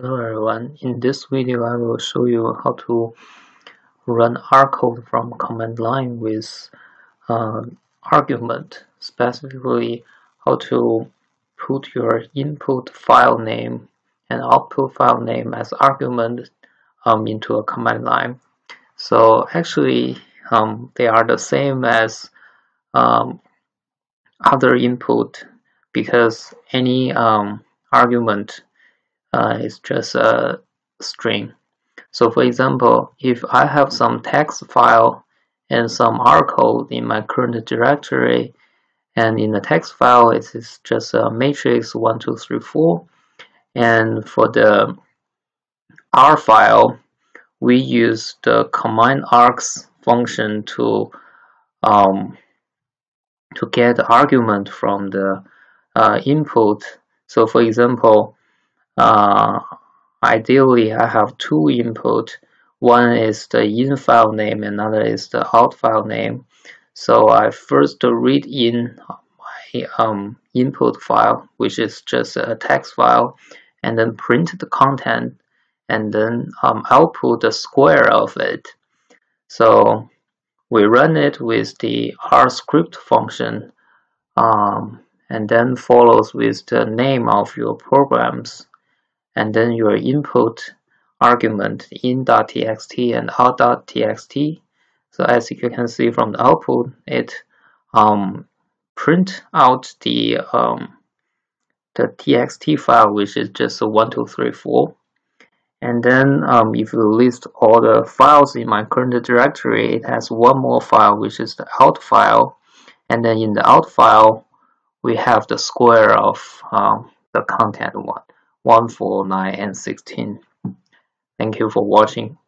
Hello everyone, in this video I will show you how to run R code from command line with uh, argument, specifically how to put your input file name and output file name as argument um, into a command line. So actually um, they are the same as um, other input because any um, argument uh, is just a string. So for example, if I have some text file and some R code in my current directory, and in the text file it is just a matrix 1, 2, 3, 4, and for the R file, we use the commandArgs function to um, to get argument from the uh, input. So for example, uh, ideally I have two input. One is the in file name another is the out file name. So I first read in my um, input file which is just a text file and then print the content and then um, output the square of it. So we run it with the Rscript function um, and then follows with the name of your programs and then your input argument in.txt and out.txt. So as you can see from the output, it um, print out the um, the txt file, which is just a one, two, three, four. And then um, if you list all the files in my current directory, it has one more file, which is the out file. And then in the out file, we have the square of um, the content one. 1, 4, 9, and 16. Thank you for watching.